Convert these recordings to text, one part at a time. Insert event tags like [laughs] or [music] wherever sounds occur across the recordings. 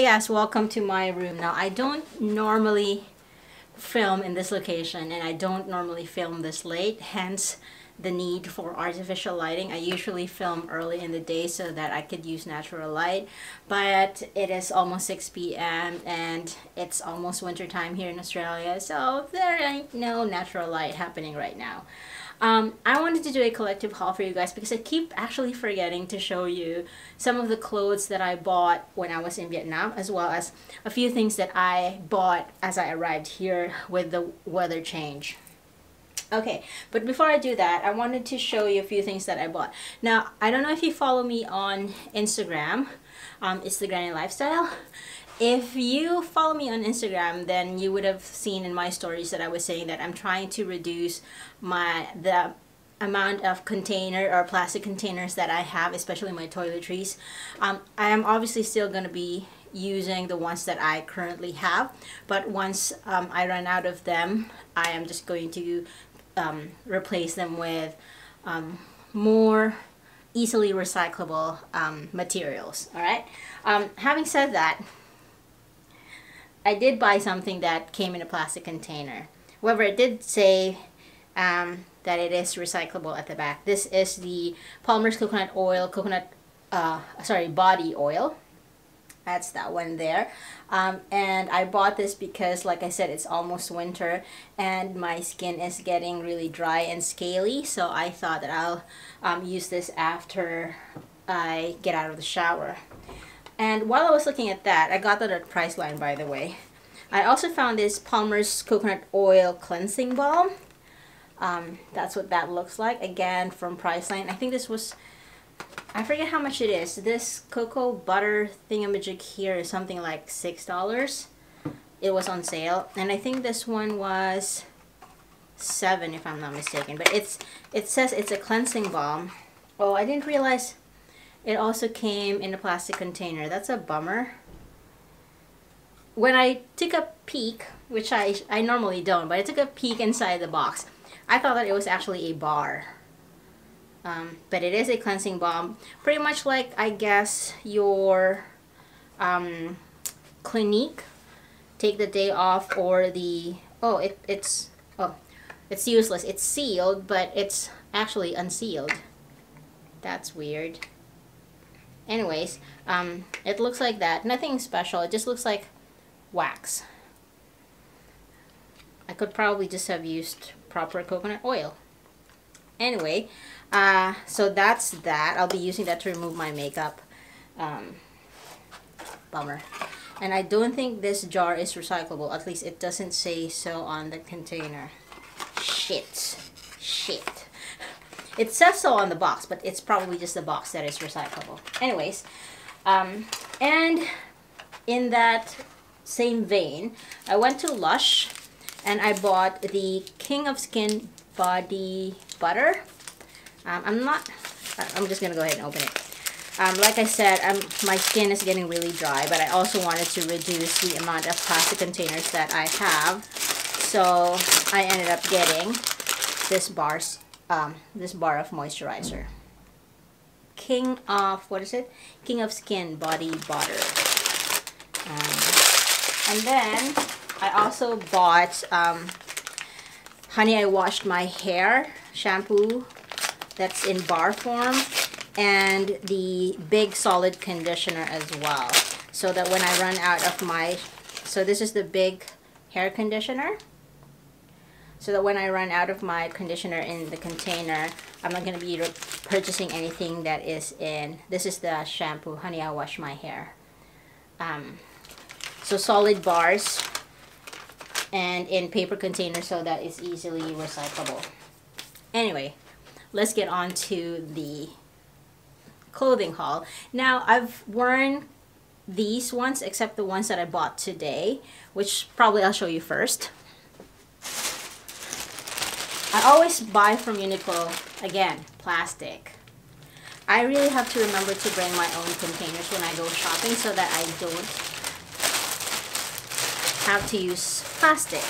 Hey guys, welcome to my room. Now I don't normally film in this location and I don't normally film this late, hence the need for artificial lighting. I usually film early in the day so that I could use natural light, but it is almost 6 p.m. and it's almost winter time here in Australia, so there ain't no natural light happening right now. Um, I wanted to do a collective haul for you guys because I keep actually forgetting to show you some of the clothes that I bought when I was in Vietnam as well as a few things that I bought as I arrived here with the weather change. Okay, but before I do that, I wanted to show you a few things that I bought. Now, I don't know if you follow me on Instagram, um, it's the Granny Lifestyle. If you follow me on Instagram, then you would have seen in my stories that I was saying that I'm trying to reduce my the amount of container or plastic containers that I have, especially my toiletries. Um, I am obviously still going to be using the ones that I currently have, but once um, I run out of them, I am just going to um, replace them with um, more easily recyclable um, materials. All right. Um, having said that, I did buy something that came in a plastic container. However, it did say um, that it is recyclable at the back. This is the Palmer's coconut oil, coconut, uh, sorry, body oil. That's that one there. Um, and I bought this because, like I said, it's almost winter and my skin is getting really dry and scaly. So I thought that I'll um, use this after I get out of the shower. And while I was looking at that, I got that at Priceline, by the way. I also found this Palmer's Coconut Oil Cleansing Balm. Um, that's what that looks like. Again, from Priceline. I think this was, I forget how much it is. This cocoa butter thingamajig here is something like $6. It was on sale. And I think this one was 7 if I'm not mistaken. But it's it says it's a cleansing balm. Oh, I didn't realize it also came in a plastic container. That's a bummer. When I took a peek, which I, I normally don't, but I took a peek inside the box, I thought that it was actually a bar. Um, but it is a cleansing balm. Pretty much like, I guess, your um, Clinique. Take the day off or the... Oh, it, it's... Oh, it's useless. It's sealed, but it's actually unsealed. That's weird anyways um, it looks like that. Nothing special. It just looks like wax. I could probably just have used proper coconut oil. Anyway uh, so that's that. I'll be using that to remove my makeup. Um, bummer. And I don't think this jar is recyclable. At least it doesn't say so on the container. Shit. Shit it says so on the box, but it's probably just the box that is recyclable. Anyways, um, and in that same vein, I went to Lush and I bought the King of Skin Body Butter. Um, I'm not, I'm just going to go ahead and open it. Um, like I said, um, my skin is getting really dry, but I also wanted to reduce the amount of plastic containers that I have. So I ended up getting this bars um, this bar of moisturizer. King of, what is it? King of Skin Body Butter. Um, and then I also bought um, Honey I Washed My Hair shampoo that's in bar form and the big solid conditioner as well so that when I run out of my so this is the big hair conditioner so that when I run out of my conditioner in the container, I'm not going to be purchasing anything that is in, this is the shampoo, Honey I Wash My Hair. Um, so solid bars and in paper container so that it's easily recyclable. Anyway, let's get on to the clothing haul. Now I've worn these ones except the ones that I bought today, which probably I'll show you first. I always buy from Uniqlo, again, plastic. I really have to remember to bring my own containers when I go shopping so that I don't have to use plastic.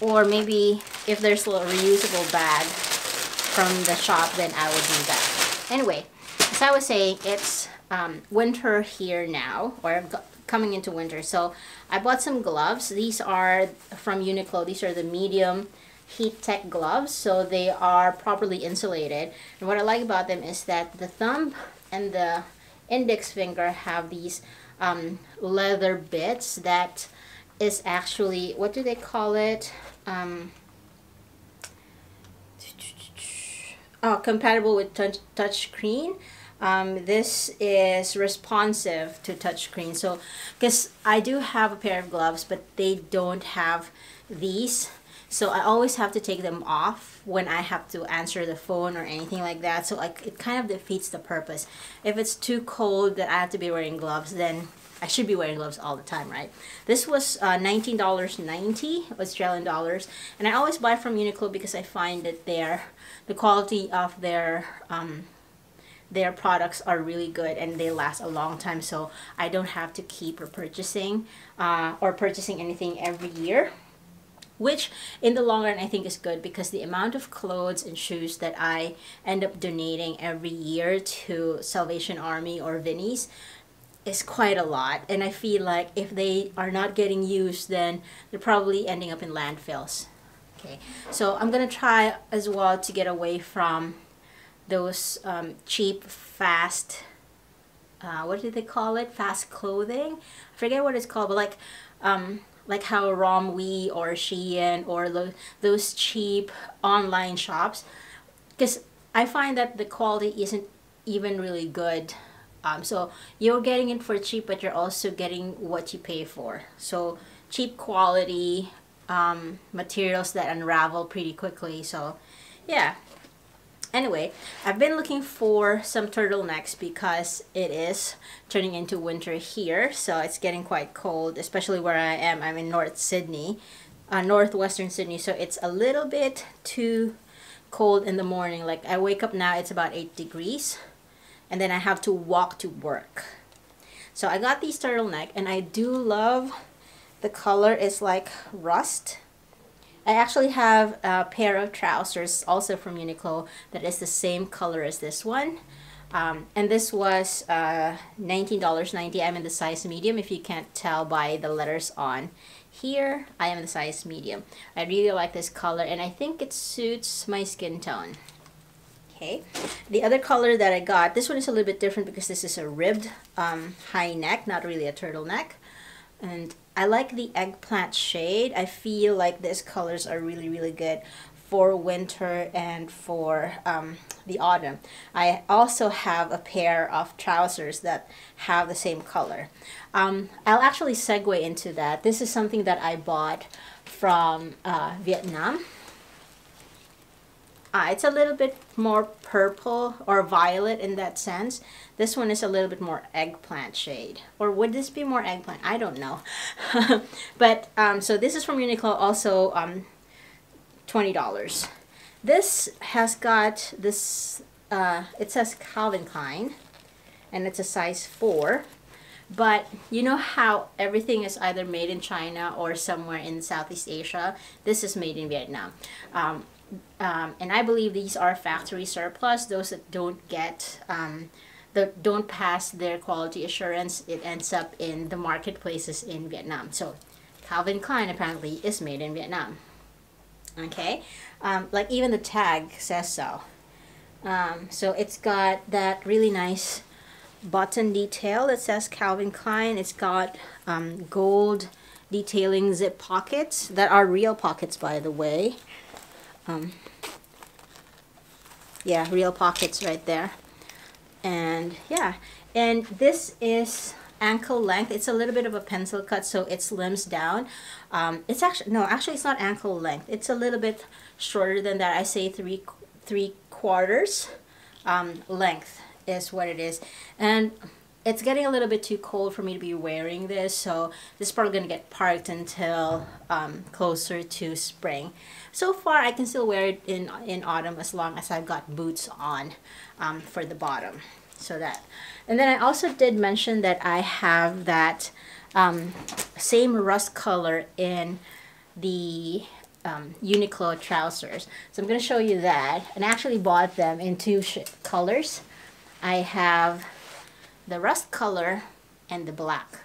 Or maybe if there's a reusable bag from the shop, then I would do that. Anyway, as I was saying, it's um, winter here now, or coming into winter. So I bought some gloves. These are from Uniqlo. These are the medium heat tech gloves. So they are properly insulated. And what I like about them is that the thumb and the index finger have these um, leather bits that is actually, what do they call it? Um, [tsk] oh, compatible with touch, touch screen. Um, this is responsive to touchscreen. So, because I do have a pair of gloves, but they don't have these. So I always have to take them off when I have to answer the phone or anything like that. So like it kind of defeats the purpose. If it's too cold that I have to be wearing gloves, then I should be wearing gloves all the time, right? This was uh, $19.90 Australian dollars. And I always buy from Uniqlo because I find that their, the quality of their um, their products are really good and they last a long time so I don't have to keep repurchasing uh, or purchasing anything every year which in the long run I think is good because the amount of clothes and shoes that I end up donating every year to Salvation Army or Vinnie's is quite a lot and I feel like if they are not getting used then they're probably ending up in landfills okay so I'm gonna try as well to get away from those um, cheap, fast, uh, what do they call it? Fast clothing. I forget what it's called, but like, um, like how Romwe or Shein or lo- those cheap online shops, because I find that the quality isn't even really good. Um, so you're getting it for cheap, but you're also getting what you pay for. So cheap quality um, materials that unravel pretty quickly. So yeah, Anyway, I've been looking for some turtlenecks because it is turning into winter here. So it's getting quite cold, especially where I am. I'm in North Sydney, uh, northwestern Sydney. So it's a little bit too cold in the morning. Like I wake up now, it's about 8 degrees. And then I have to walk to work. So I got these turtleneck and I do love the color is like rust I actually have a pair of trousers also from Uniqlo that is the same color as this one. Um, and this was uh, $19.90. I'm in the size medium if you can't tell by the letters on here. I am in the size medium. I really like this color and I think it suits my skin tone. Okay, the other color that I got, this one is a little bit different because this is a ribbed um, high neck, not really a turtleneck. And I like the eggplant shade. I feel like these colors are really, really good for winter and for um, the autumn. I also have a pair of trousers that have the same color. Um, I'll actually segue into that. This is something that I bought from uh, Vietnam. Uh, it's a little bit more purple or violet in that sense. This one is a little bit more eggplant shade. Or would this be more eggplant? I don't know. [laughs] but, um, so this is from Uniqlo, also um, $20. This has got this, uh, it says Calvin Klein, and it's a size 4. But you know how everything is either made in China or somewhere in Southeast Asia? This is made in Vietnam. Um, um, and I believe these are factory surplus. Those that don't get, um, that don't pass their quality assurance, it ends up in the marketplaces in Vietnam. So Calvin Klein apparently is made in Vietnam. Okay, um, like even the tag says so. Um, so it's got that really nice button detail that says Calvin Klein. It's got um, gold detailing zip pockets that are real pockets by the way um, yeah real pockets right there. And yeah. And this is ankle length. It's a little bit of a pencil cut so it slims down. Um, it's actually no actually it's not ankle length. It's a little bit shorter than that. I say three three quarters um, length is what it is. And it's getting a little bit too cold for me to be wearing this so this is probably going to get parked until um, closer to spring. So far I can still wear it in in autumn as long as I've got boots on um, for the bottom. So that and then I also did mention that I have that um, same rust color in the um, Uniqlo trousers. So I'm going to show you that. And I actually bought them in two colors. I have the rust color and the black.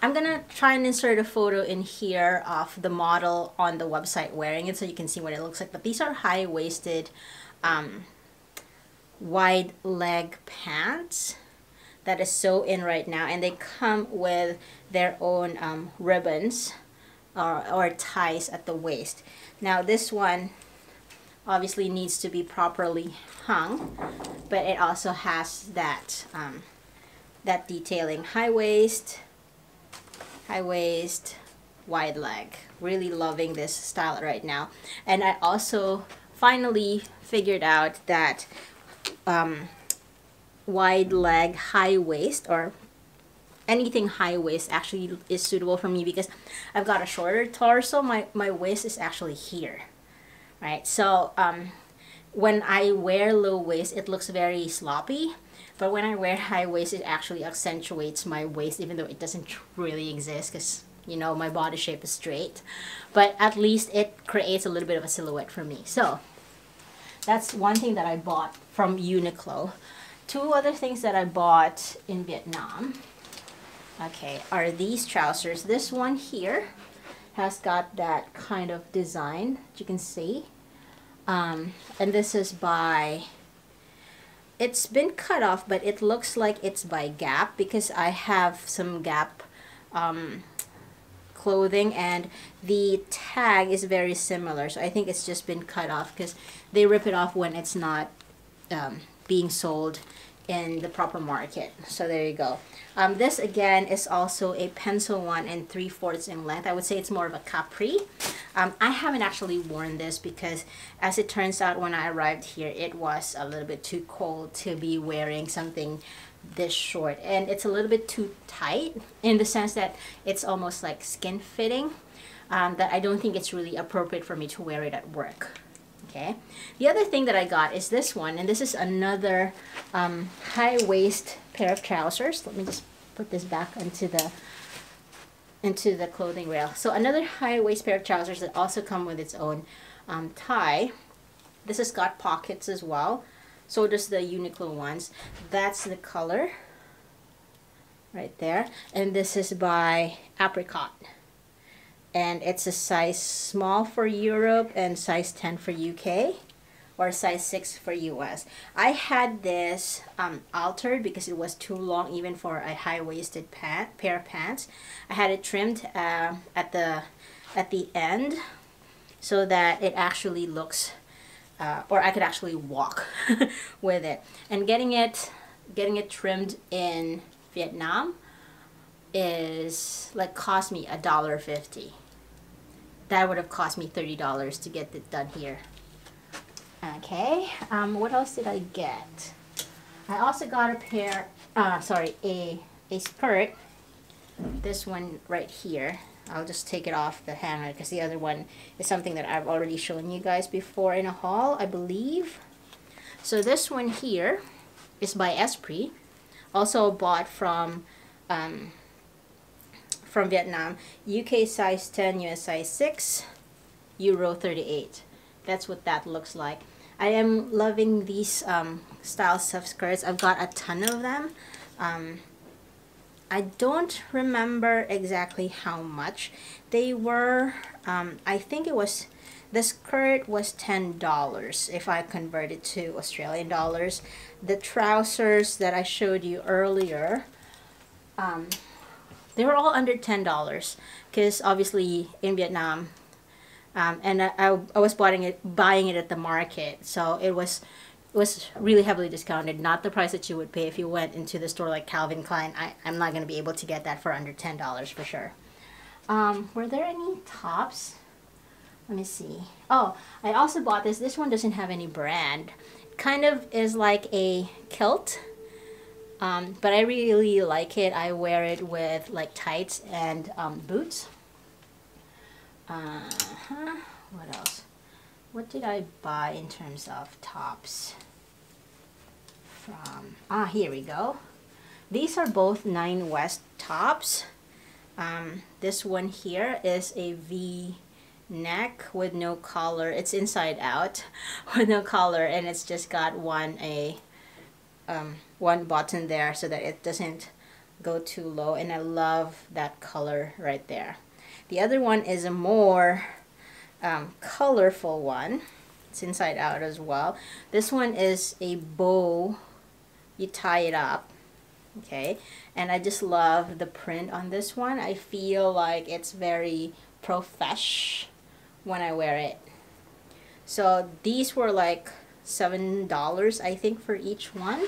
I'm gonna try and insert a photo in here of the model on the website wearing it so you can see what it looks like. But these are high-waisted, um, wide leg pants that is so in right now and they come with their own um, ribbons or, or ties at the waist. Now this one obviously needs to be properly hung but it also has that um, that detailing high waist high waist, wide leg. Really loving this style right now. And I also finally figured out that um, wide leg, high waist, or anything high waist actually is suitable for me because I've got a shorter torso. My, my waist is actually here, right? So um, when I wear low waist, it looks very sloppy. But when I wear high waist, it actually accentuates my waist, even though it doesn't really exist because, you know, my body shape is straight. But at least it creates a little bit of a silhouette for me. So that's one thing that I bought from Uniqlo. Two other things that I bought in Vietnam, okay, are these trousers. This one here has got that kind of design you can see. Um, and this is by it's been cut off but it looks like it's by Gap because I have some Gap um, clothing and the tag is very similar so I think it's just been cut off because they rip it off when it's not um, being sold in the proper market. So there you go. Um, this again is also a pencil one and 3 fourths in length. I would say it's more of a capri. Um, I haven't actually worn this because as it turns out when I arrived here it was a little bit too cold to be wearing something this short and it's a little bit too tight in the sense that it's almost like skin fitting um, that I don't think it's really appropriate for me to wear it at work okay. The other thing that I got is this one and this is another um, high waist pair of trousers. Let me just put this back into the into the clothing rail. So another high waist pair of trousers that also come with its own um, tie. This has got pockets as well. So does the Uniqlo ones. That's the color right there. And this is by Apricot and it's a size small for Europe and size 10 for UK or size 6 for US. I had this um, altered because it was too long even for a high-waisted pant, pair of pants. I had it trimmed uh, at the at the end so that it actually looks uh, or I could actually walk [laughs] with it. And getting it getting it trimmed in Vietnam is like cost me a dollar fifty that would have cost me $30 to get it done here. Okay, um, what else did I get? I also got a pair, uh, sorry, a, a skirt. This one right here. I'll just take it off the hanger because the other one is something that I've already shown you guys before in a haul, I believe. So this one here is by Esprit. Also bought from um, from Vietnam. UK size 10, US size 6, Euro 38. That's what that looks like. I am loving these um, styles of skirts. I've got a ton of them. Um, I don't remember exactly how much they were. Um, I think it was, the skirt was $10 if I convert it to Australian dollars. The trousers that I showed you earlier, um, they were all under ten dollars because obviously in Vietnam, um, and I, I, I, was buying it buying it at the market, so it was it was really heavily discounted. Not the price that you would pay if you went into the store like Calvin Klein. I, I'm not going to be able to get that for under ten dollars for sure. Um, were there any tops? Let me see. Oh, I also bought this. This one doesn't have any brand. kind of is like a kilt um, but I really like it. I wear it with like tights and um, boots. Uh -huh. What else? What did I buy in terms of tops? From ah, here we go. These are both Nine West tops. Um, this one here is a V neck with no collar. It's inside out [laughs] with no collar, and it's just got one a um, one button there so that it doesn't go too low and I love that color right there. The other one is a more um, colorful one. It's inside out as well. This one is a bow. You tie it up. Okay. And I just love the print on this one. I feel like it's very profesh when I wear it. So these were like $7 I think for each one.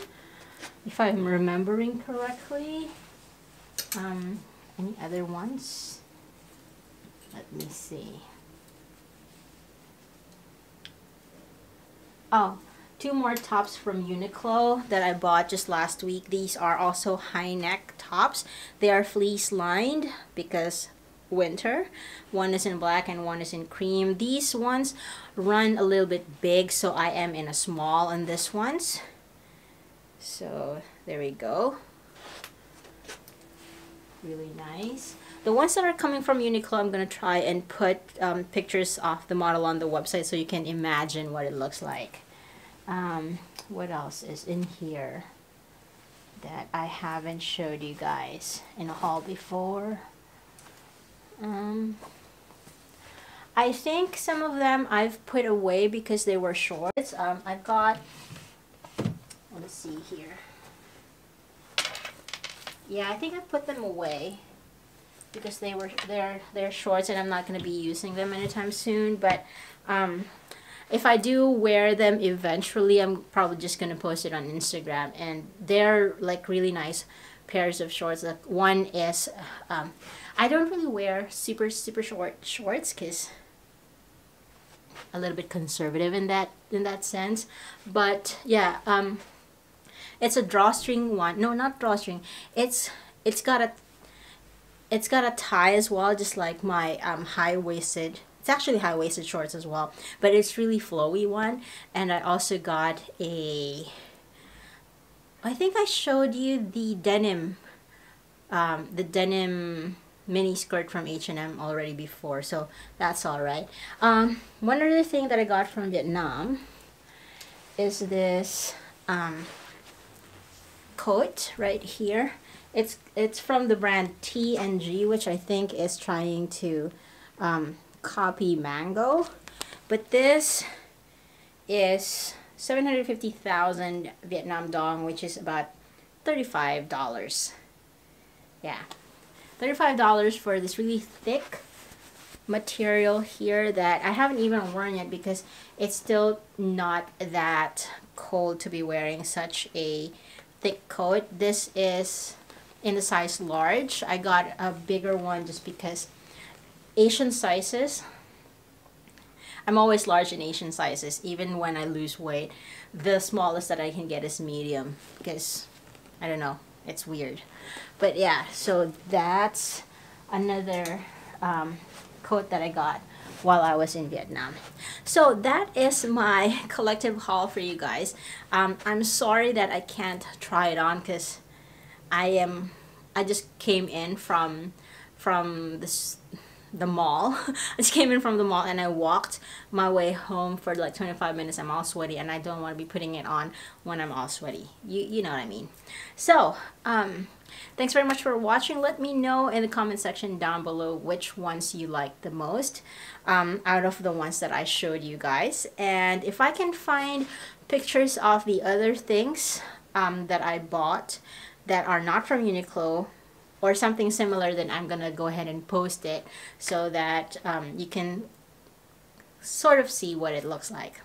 If I'm remembering correctly. Um, any other ones? Let me see. Oh, two more tops from Uniqlo that I bought just last week. These are also high neck tops. They are fleece lined because winter. One is in black and one is in cream. These ones run a little bit big, so I am in a small on this ones. So there we go. Really nice. The ones that are coming from Uniqlo, I'm to try and put um, pictures of the model on the website so you can imagine what it looks like. Um, what else is in here that I haven't showed you guys in a haul before? Um, I think some of them I've put away because they were shorts. Um, I've got, let's see here. Yeah, I think I put them away because they were they're they're shorts and I'm not going to be using them anytime soon. But um, if I do wear them eventually, I'm probably just going to post it on Instagram. And they're like really nice pairs of shorts. Like one is, um, I don't really wear super super short shorts because a little bit conservative in that in that sense. But yeah, um, it's a drawstring one. No, not drawstring. It's it's got a it's got a tie as well, just like my um, high-waisted it's actually high-waisted shorts as well, but it's really flowy one. And I also got a, I think I showed you the denim, um, the denim mini skirt from H&M already before, so that's all right. Um, one other thing that I got from Vietnam is this um, coat right here. It's it's from the brand T&G, which I think is trying to um, copy Mango. But this is 750,000 Vietnam dong, which is about $35. Yeah. $35 for this really thick material here that I haven't even worn yet because it's still not that cold to be wearing such a thick coat. This is in the size large. I got a bigger one just because Asian sizes, I'm always large in Asian sizes, even when I lose weight. The smallest that I can get is medium because, I don't know, it's weird. But yeah, so that's another um, coat that I got while I was in Vietnam. So that is my [laughs] collective haul for you guys. Um, I'm sorry that I can't try it on because I am, I just came in from, from this, the mall. [laughs] I just came in from the mall and I walked my way home for like 25 minutes. I'm all sweaty and I don't want to be putting it on when I'm all sweaty. You, you know what I mean. So, um, thanks very much for watching. Let me know in the comment section down below which ones you like the most um, out of the ones that I showed you guys. And if I can find pictures of the other things um, that I bought that are not from Uniqlo or something similar, then I'm gonna go ahead and post it so that um, you can sort of see what it looks like.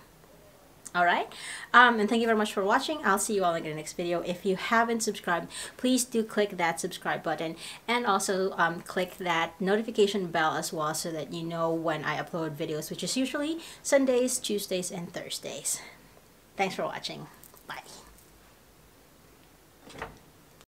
Alright, um, and thank you very much for watching. I'll see you all in the next video. If you haven't subscribed, please do click that subscribe button and also um, click that notification bell as well so that you know when I upload videos, which is usually Sundays, Tuesdays, and Thursdays. Thanks for watching. Bye.